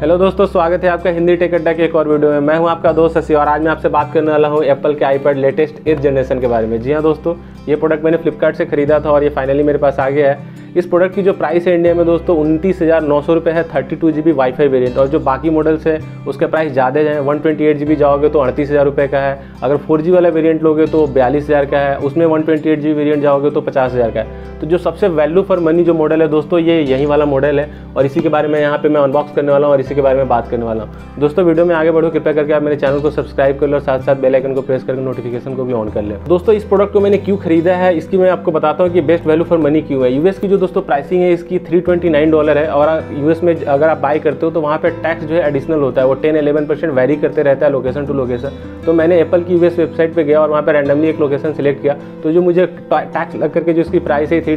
Hello दोस्तों, स्वागत है आपका हिंदी टेक अड्डा के एक और वीडियो में। मैं हूँ आपका दोस्त शशि और आज मैं आपसे बात करने वाला हूँ एप्पल के आईपैड लेटेस्ट एथ जनरेशन के बारे में। जी हाँ दोस्तों, ये प्रोडक्ट मैंने फ्लिपकार्ट से खरीदा था और ये फाइनली मेरे पास आ गया है। इस प्रोडक्ट की जो प्राइस है इंडिया में दोस्तों, उनतीस हज़ार नौ सौ रुपये है thirty two G B wifi variant और जो बाकी मॉडल्स है, उसके प्राइस ज़्यादा है। One twenty eight G B जाओगे तो अड़तीस हज़ार रुपये का है। अगर फोर जी वाला वेरियंट लोगे तो बयालीस हज़ार का है। उसमें one twenty eight G B variant जाओगे तो पचास हज़ार का है। तो जो सबसे वैल्यू फॉर मनी जो मॉडल है दोस्तों, ये यही वाला मॉडल है। और इसी के बारे में यहाँ पे मैं अनबॉक्स करने वाला हूँ और इसी के बारे में बात करने वाला हूँ। दोस्तों, वीडियो में आगे बढ़ो। कृपया करके आप मेरे चैनल को सब्सक्राइब कर लो और साथ साथ बेल आइकन को प्रेस करके नोटिफिकेशन को भी ऑन कर ले। दोस्तों, इस प्रोडक्ट को मैंने क्यों खरीदा है, इसकी मैं आपको बताता हूँ कि बेस्ट वैल्यू फॉर मनी क्यों है। यूएस की जो दोस्तों प्राइसिंग है इसकी थ्री ट्वेंटी नाइन डॉलर है और यूएस में अगर आप बाई करते हो तो वहाँ पे टैक्स जो है एडिशनल होता है। वो टेन एलेवन परसेंट वेरी करते रहता है लोकेशन टू लोकेशन तो मैंने एप्पल की यूएस वेबसाइट पे गया और वहाँ पे रैंडमली एक लोकेशन सेलेक्ट किया। तो जो मुझे टैक्स लग करके जो इसकी प्राइस है थ्री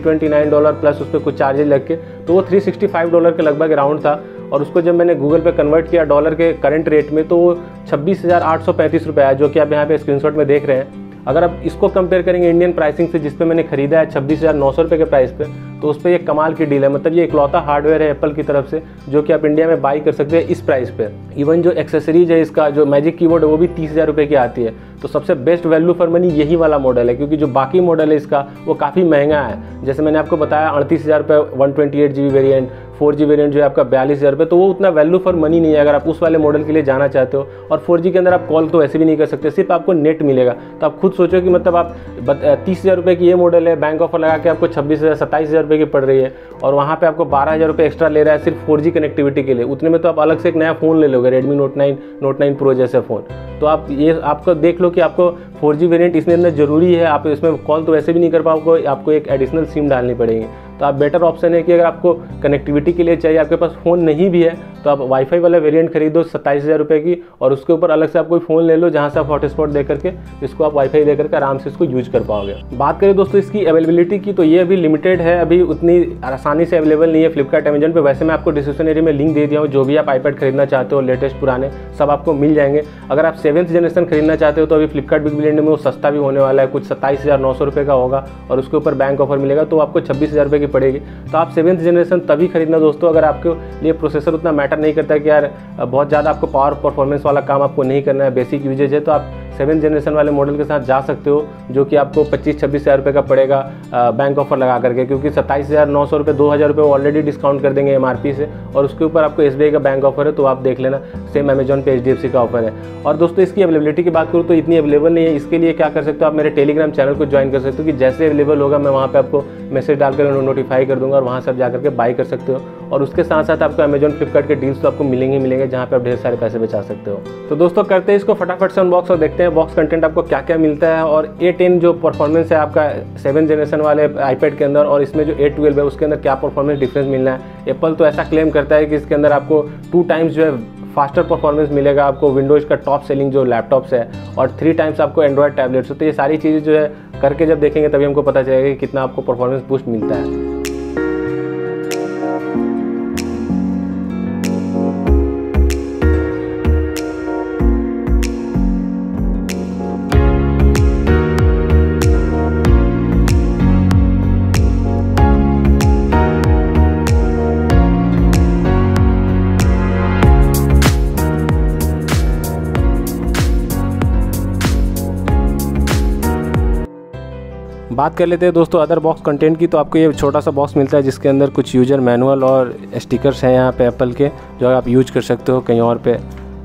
डॉलर प्लस उस पर कुछ चार्जेज लग के तो वो थ्री डॉलर के लगभग अराउंड था। और उसको जब मैंने गूगल पे कन्वर्ट किया डॉलर के करंट रेट में तो वो छब्बीस हज़ार आठ सौ पैंतीस रुपये जो कि आप यहाँ पे स्क्रीनशॉट में देख रहे हैं। अगर आप इसको कंपेयर करेंगे इंडियन प्राइसिंग से जिस पे मैंने खरीदा है छब्बीस हज़ार नौ सौ रुपये के प्राइस पे तो उस पर एक कमाल की डील है। मतलब ये इकलौता हार्डवेयर है एप्पल की तरफ़ से, जो कि आप इंडिया में बाई कर सकते हैं इस प्राइस पे। इवन जो एक्सेसरीज है इसका, जो मैजिक कीबोर्ड है, वो भी तीस हज़ार रुपये की आती है। तो सबसे बेस्ट वैल्यू फॉर मनी यही वाला मॉडल है, क्योंकि जो बाकी मॉडल है इसका, वो काफ़ी महँगा है। जैसे मैंने आपको बताया, अड़तीस हज़ार रुपये one twenty eight G B variant four G variant जो है आपका बयालीस हज़ार रुपये तो वो उतना वैल्यू फॉर मनी नहीं है अगर आप उस वाले मॉडल के लिए जाना चाहते हो। और फोर के अंदर आप कॉल तो ऐसे भी नहीं कर सकते, सिर्फ़ आपको नेट मिलेगा। तो आप खुद सोचो कि मतलब आप तीस हज़ार रुपये की ये मॉडल है बैंक ऑफ़र लगा के आपको छब्बीस हज़ार, सत्ताईस हज़ार रुपये की पड़ रही है, और वहाँ पे आपको बारह हज़ार रुपये एक्स्ट्रा ले रहा है सिर्फ़ फोर कनेक्टिविटी के लिए। उतने में तो आप अलग से एक नया फ़ोन ले लोगे Redmi note nine note nine pro जैसे फ़ोन तो आप ये, आपको देख लो कि आपको फोर जी वेरियंट इसमें अंदर ज़रूरी है, आप इसमें कॉल तो वैसे भी नहीं कर पाओगे, आपको एक एडिशनल सिम डालनी पड़ेगी। तो आप बेटर ऑप्शन है कि अगर आपको कनेक्टिविटी के लिए चाहिए, आपके पास फ़ोन नहीं भी है तो आप वाईफाई वाला वेरिएंट खरीदो सत्ताईस हज़ार रुपये की और उसके ऊपर अलग से आप कोई फ़ोन ले लो जहाँ से आप हॉटस्पॉट दे करके इसको आप वाईफाई दे करके आराम से इसको यूज़ कर पाओगे। बात करें दोस्तों इसकी अवेलेबिलिटी की तो ये अभी लिमिटेड है, अभी उतनी आसानी से अवेलेबल नहीं है फ्लिपकार्ट अमेजन पर वैसे मैं आपको डिस्क्रिप्शन एरिया में लिंक दे दिया हूँ, जो भी आप आईपैड खरीदना चाहते हो लेटेस्ट पुराने, सब आपको मिल जाएँगे। अगर आप सेवन्थ जनरेशन खरीदना चाहते हो तो अभी फ्लिपकार्ट बिग बिलियन में वो सस्ता भी होने वाला है, कुछ सत्ताईस हज़ार नौ सौ रुपये का होगा और उसके ऊपर बैंक ऑफ़र मिलेगा तो आपको छब्बीस हज़ार रुपये की पड़ेगी। तो आप सेवन्थ जनरेशन तभी खरीदना दोस्तों, अगर आपके लिए प्रोसेसर उतना मैटर नहीं करता कि यार बहुत ज़्यादा आपको पावर परफॉर्मेंस वाला काम आपको नहीं करना है बेसिक यूजेज है तो आप सेवन जनरेशन वाले मॉडल के साथ जा सकते हो, जो कि आपको पच्चीस, छब्बीस हज़ार रुपये का पड़ेगा बैंक ऑफ़र लगा करके, क्योंकि सत्ताईस हज़ार नौ सौ रुपये दो हज़ार रुपये ऑलरेडी डिस्काउंट कर देंगे एमआरपी से, और उसके ऊपर आपको SBI का बैंक ऑफ़र है तो आप देख लेना सेम अमेजोन पे एच का ऑफ़र है। और दोस्तों, इसकी अवेलेबिलिटी की बात करूँ तो इतनी अवेलेबल नहीं है, इसके लिए क्या कर सकते हो आप, मेरे टेलीग्राम चैनल को ज्वाइन कर सकते हो, कि जैसे अवेलेबल होगा, मैं वहाँ पर आपको मैसेज डालकर नोटिफाई कर दूँगा, और वहाँ से आप जाकर के बाई कर सकते हो। और उसके साथ साथ आपको अमेजोन फ्लिपकार्ट के डील्स तो आपको मिलेंगे मिलेंगे, जहाँ पे आप ढेर सारे पैसे बचा सकते हो। तो दोस्तों, करते हैं इसको फटाफट से अनबॉक्स और देखते हैं बॉक्स कंटेंट आपको क्या क्या मिलता है। और ए टेन जो परफॉर्मेंस है आपका सेवन जनरेशन वाले आईपैड के अंदर, और इसमें जो ए ट्वेल्व है, उसके अंदर क्या परफॉर्मेंस डिफरेंस मिलना है? एप्पल तो ऐसा क्लेम करता है कि इसके अंदर आपको टू टाइम्स जो है फास्टर परफॉर्मेंस मिलेगा। आपको विंडोज़ का टॉप सेलिंग जो लैपटॉप्स है, और थ्री टाइम्स आपको एंड्रॉयड टैबलेट्स तो ये सारी चीज़ें जो है, करके जब देखेंगे, तभी हमको पता चलेगा कि कितना आपको परफॉर्मेंस बूस्ट मिलता है। बात कर लेते हैं दोस्तों अदर बॉक्स कंटेंट की तो आपको ये छोटा सा बॉक्स मिलता है जिसके अंदर कुछ यूज़र मैनुअल और स्टिकर्स हैं यहाँ पे एप्पल के, जो आप यूज़ कर सकते हो कहीं और पे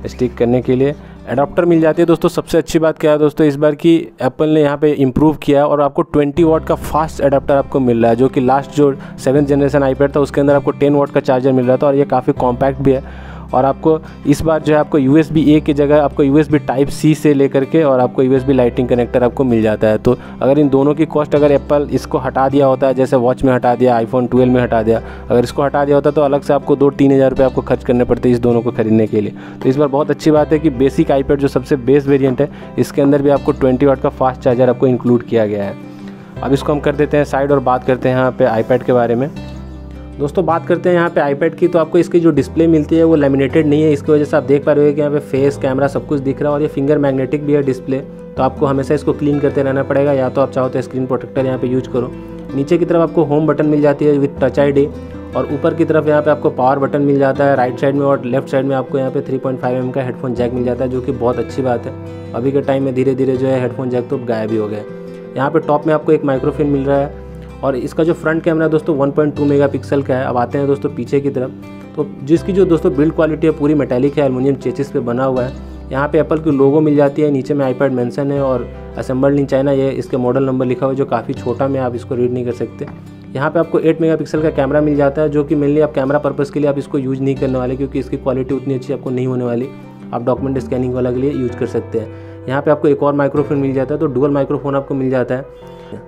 स्टिक करने के लिए। एडाप्टर मिल जाती है दोस्तों, सबसे अच्छी बात क्या है दोस्तों, इस बार की एप्पल ने यहाँ पे इम्प्रूव किया है और आपको 20 वॉट का फास्ट एडाप्टर आपको मिल रहा है, जो कि लास्ट जो सेवन जनरेशन आईपैड था, उसके अंदर आपको 10 वॉट का चार्जर मिल रहा था और ये काफ़ी कॉम्पैक्ट भी है। और आपको इस बार जो है आपको यू ए की जगह आपको यू एस टाइप सी से लेकर के और आपको यू एस लाइटिंग कनेक्टर आपको मिल जाता है। तो अगर इन दोनों की कॉस्ट अगर एप्पल इसको हटा दिया होता है, जैसे वॉच में हटा दिया आईफोन ट्वेल्व में हटा दिया, अगर इसको हटा दिया होता तो अलग से आपको दो तीन हज़ार रुपये आपको खर्च करने पड़ते इस दोनों को खरीदने के लिए। तो इस बार बहुत अच्छी बात है कि बेसिक आईपैड जो सबसे बेस्ट वेरियंट है, इसके अंदर भी आपको ट्वेंटी वाट का फास्ट चार्जर आपको इंक्लूड किया गया है। अब इसको हम कर देते हैं साइड और बात करते हैं यहाँ पे आईपैड के बारे में। दोस्तों, बात करते हैं यहाँ पे आईपैड की। तो आपको इसकी जो डिस्प्ले मिलती है, वो लेमिनेटेड नहीं है। इसकी वजह से आप देख पा रहे हो कि यहाँ पे फेस कैमरा सब कुछ दिख रहा है और ये फिंगर मैग्नेटिक भी है डिस्प्ले तो आपको हमेशा इसको क्लीन करते रहना पड़ेगा। या तो आप चाहो तो स्क्रीन प्रोटेक्टर यहाँ पे यूज़ करो। नीचे की तरफ़ आपको होम बटन मिल जाती है विथ टच आईडी और ऊपर की तरफ़ यहाँ पे आपको पावर बटन मिल जाता है राइट साइड में और लेफ़्ट साइड में आपको यहाँ पे 3.5 पॉइंट का हेडफोन जैक मिल जाता है, जो कि बहुत अच्छी बात है। अभी के टाइम में धीरे धीरे जो है हेडफोन जैक तो गायब ही हो गया है। यहाँ पे टॉप में आपको एक माइक्रोफोन मिल रहा है। और इसका जो फ्रंट कैमरा है दोस्तों 1.2 मेगापिक्सल का है। अब आते हैं दोस्तों पीछे की तरफ़। तो जिसकी जो दोस्तों बिल्ड क्वालिटी है, पूरी मेटेलिक है एलुमिनियम चेचिस पे बना हुआ है। यहाँ पे एप्पल की लोगो मिल जाती है, नीचे में आईपैड मेंशन है और असेंबल्ड इन चाइना ये इसके मॉडल नंबर लिखा हुआ है, जो काफ़ी छोटा में आप इसको रीड नहीं कर सकते। यहाँ पे आपको 8 मेगापिक्सल का कैमरा मिल जाता है, जो कि मेनली आप कैमरा पर्पज़ के लिए आप इसको यूज़ नहीं करने वाले, क्योंकि इसकी क्वालिटी उतनी अच्छी आपको नहीं होने वाली। आप डॉक्यूमेंट स्कैनिंग वाला के लिए यूज़ कर सकते हैं। यहाँ पे आपको एक और माइक्रोफोन मिल जाता है तो डुअल माइक्रोफोन आपको मिल जाता है।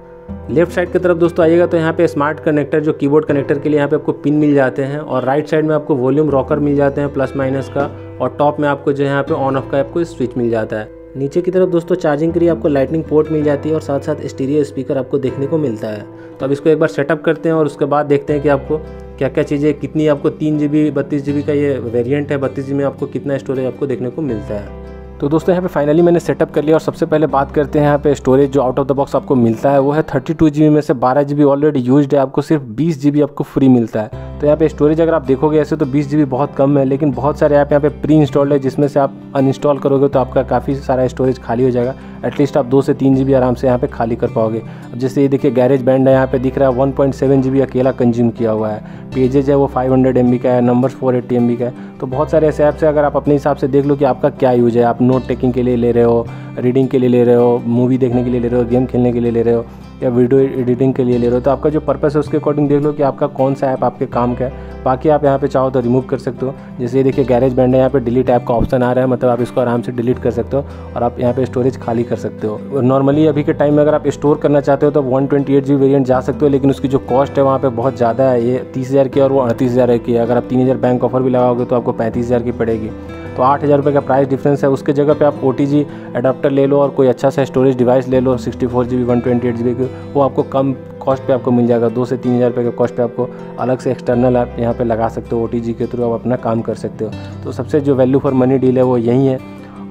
लेफ़्ट साइड की तरफ़ दोस्तों आइएगा तो यहाँ पे स्मार्ट कनेक्टर, जो कीबोर्ड कनेक्टर के लिए यहाँ पे आपको पिन मिल जाते हैं और राइट साइड में आपको वॉल्यूम रॉकर मिल जाते हैं, प्लस माइनस का, और टॉप में आपको जो है यहाँ पे ऑन ऑफ़ का आपको स्विच मिल जाता है। नीचे की तरफ़ दोस्तों चार्जिंग के लिए आपको लाइटनिंग पोर्ट मिल जाती है और साथ साथ स्टीरियो स्पीकर आपको देखने को मिलता है। तो अब इसको एक बार सेटअप करते हैं और उसके बाद देखते हैं कि आपको क्या क्या चीज़ें, कितनी आपको तीन जी बी बत्तीस जी का ये वेरियंट है, बत्तीस जी में आपको कितना स्टोरेज आपको देखने को मिलता है। तो दोस्तों, यहाँ पे फाइनली मैंने सेटअप कर लिया और सबसे पहले बात करते हैं यहाँ पे स्टोरेज जो आउट ऑफ़ द बॉक्स आपको मिलता है, वो है थर्टी टू जी बी में से बारह जी बी ऑलरेडी यूज़ है, आपको सिर्फ़ बीस जी बी आपको फ्री मिलता है। तो यहाँ पे स्टोरेज अगर आप देखोगे ऐसे तो बीस जी बी बहुत कम है, लेकिन बहुत सारे ऐप यहाँ पे प्री इंस्टॉल्ड है, जिसमें से आप अनइंस्टॉल करोगे तो आपका काफ़ी सारा स्टोरेज खाली हो जाएगा। एटलीस्ट आप दो से तीन जी आराम से यहाँ पे खाली कर पाओगे। अब जैसे ये देखिए गैरेज बैंड है, यहाँ पे दिख रहा है वन पॉइंट सेवन जी अकेला कंज्यूम किया हुआ है। पेजेज है, वो फाइव हंड्रेड एम बी का है नंबर फोर एट्टी एम का है। तो बहुत सारे ऐसे ऐप्स हैं, अगर आप अपने हिसाब से देख लो कि आपका क्या यूज़ है। आप नोट टेकिंग के लिए ले रहे हो रीडिंग के लिए ले रहे हो मूवी देखने के लिए ले रहे हो गेम खेलने के लिए ले रहे हो। या वीडियो एडिटिंग के लिए ले रहे हो तो आपका जो पर्पस है उसके अकॉर्डिंग देख लो कि आपका कौन सा ऐप आपके काम का है। बाकी आप यहाँ पे चाहो तो रिमूव कर सकते हो। जैसे ये देखिए गैरेज बैंड है, यहाँ पे डिलीट ऐप का ऑप्शन आ रहा है मतलब आप इसको आराम से डिलीट कर सकते हो और आप यहाँ पे स्टोरेज खाली कर सकते हो। नॉर्मली अभी के टाइम में अगर आप स्टोर करना चाहते हो तो वन ट्वेंटी एट जी जा सकते हो, लेकिन उसकी जो कॉस्ट है वहाँ पर बहुत ज़्यादा है। ये तीस हज़ार की और वो अड़तीस हज़ार की है। अगर आप तीन हज़ार बैंक ऑफ़र भी लगाओगे तो आपको पैंतीस हज़ार की पड़ेगी। तो आठ हज़ार रुपये का प्राइस डिफरेंस है। उसके जगह पे आप ओ टी जी अडाप्टर ले लो और कोई अच्छा सा स्टोरेज डिवाइस ले लो sixty four G B one twenty eight G B वो आपको कम कॉस्ट पे आपको मिल जाएगा। दो से तीन हज़ार रुपये के कॉस्ट पे आपको अलग से एक्सटर्नल ऐप यहाँ पे लगा सकते हो ओ टी जी के थ्रू आप अपना काम कर सकते हो। तो सबसे जो वैल्यू फॉर मनी डील है वो यही है।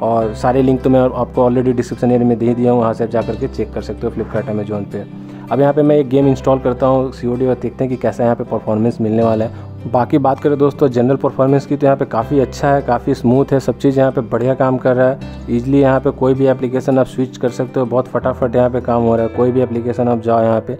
और सारे लिंक तो मैं आपको ऑलरेडी डिस्क्रिप्शन एरिया में दे दिया हूँ, वहाँ से आप जा करके चेक कर सकते हो फ्लिपकार्ट अमेजोन पे। अब यहाँ पे मैं एक गेम इंस्टॉल करता हूँ सी और देखते हैं कि कैसा यहाँ पे परफॉर्मेंस मिलने वाला है। बाकी बात करें दोस्तों जनरल परफॉर्मेंस की तो यहाँ पे काफ़ी अच्छा है, काफ़ी स्मूथ है, सब चीज़ यहाँ पे बढ़िया काम कर रहा है। इजीली यहाँ पे कोई भी एप्लीकेशन आप स्विच कर सकते हो, बहुत फटाफट यहाँ पे काम हो रहा है। कोई भी एप्लीकेशन आप जाओ यहाँ पे,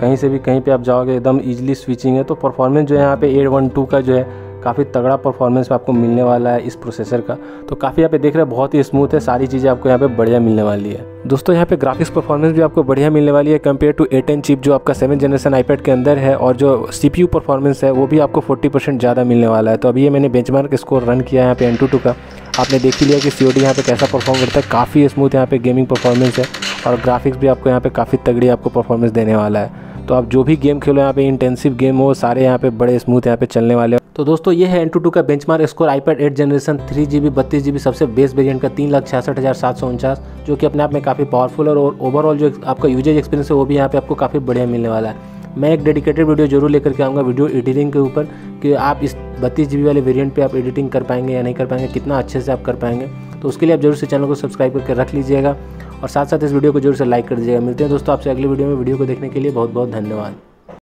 कहीं से भी, कहीं पे आप जाओगे, एकदम ईजिली स्विचिंग है तो परफॉर्मेंस जो है यहाँ पे एट वन टू का जो है काफ़ी तगड़ा परफॉर्मेंस आपको मिलने वाला है इस प्रोसेसर का तो काफ़ी यहाँ पे देख रहे हैं बहुत ही स्मूथ है सारी चीज़ें आपको यहाँ पे बढ़िया मिलने वाली है दोस्तों यहाँ पे ग्राफिक्स परफॉर्मेंस भी आपको बढ़िया मिलने वाली है कंपेयर टू एट चिप जो आपका सेवन जनरेशन आईपैड के अंदर है और जो सीपीयू परफॉर्मेंस है वो भी आपको फोर्टी परसेंट ज़्यादा मिलने वाला है तो अभी ये मैंने बेंचमार्क स्कोर रन किया है यहाँ पे एन टू का आपने देख ही लिया कि सी ओ यहाँ पे कैसा परफॉर्म करता है काफ़ी स्मूथ यहाँ पे गेमिंग परफॉर्मेंस है और ग्राफिक्स भी आपको यहाँ पे काफ़ी तगड़ी आपको परफॉर्मेंस देने वाला है तो आप जो भी गेम खेलो यहाँ पे इंटेंसिव गेम हो सारे यहाँ पे बड़े स्मूथ यहाँ पे चलने वाले तो दोस्तों, ये है एन टू टू का benchmark score iPad eight generation three G B बत्तीस जी बी सबसे बेस्ट वेरिएंट का तीन लाख छियासठ हज़ार सात सौ उनचास, जो कि अपने आप में काफ़ी पावरफुल और ओवरऑल जो आपका यूजेज एक्सपीरियंस है, वो भी यहाँ पे आपको काफ़ी बढ़िया मिलने वाला है। मैं एक डेडिकेटेड वीडियो ज़रूर लेकर के आऊँगा वीडियो एडिटिंग के ऊपर, कि आप इस बत्तीस जी वाले वेरियंट पर आप एडिटिंग कर पाएँगे या नहीं कर पाएँगे, कितना अच्छे से आप कर पाएँगे। तो उसके लिए आप ज़रूर से चैनल को सब्सक्राइब करके रख लीजिएगा और साथ साथ इस वीडियो को ज़रूर से लाइक कर दीजिएगा। मिलते हैं दोस्तों आपसे अगले वीडियो में। वीडियो को देखने के लिए बहुत बहुत धन्यवाद।